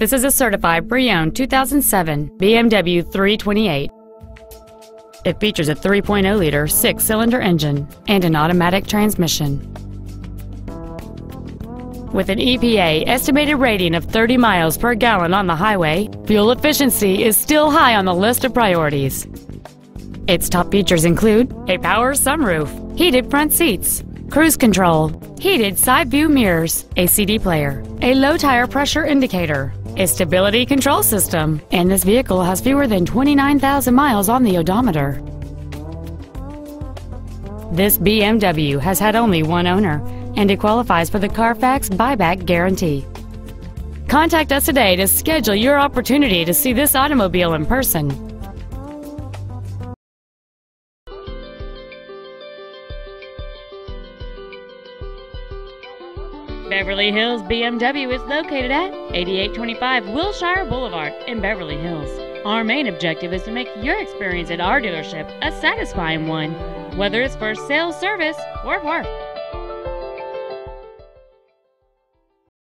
This is a certified pre-owned 2007 BMW 328. It features a 3.0-liter six-cylinder engine and an automatic transmission. With an EPA estimated rating of 30 miles per gallon on the highway, fuel efficiency is still high on the list of priorities. Its top features include a power sunroof, heated front seats, cruise control, heated side view mirrors, a CD player, a low tire pressure indicator, a stability control system, and this vehicle has fewer than 29,000 miles on the odometer. This BMW has had only one owner, and it qualifies for the Carfax buyback guarantee. Contact us today to schedule your opportunity to see this automobile in person. Beverly Hills BMW is located at 8825 Wilshire Boulevard in Beverly Hills. Our main objective is to make your experience at our dealership a satisfying one, whether it's for sales service or work.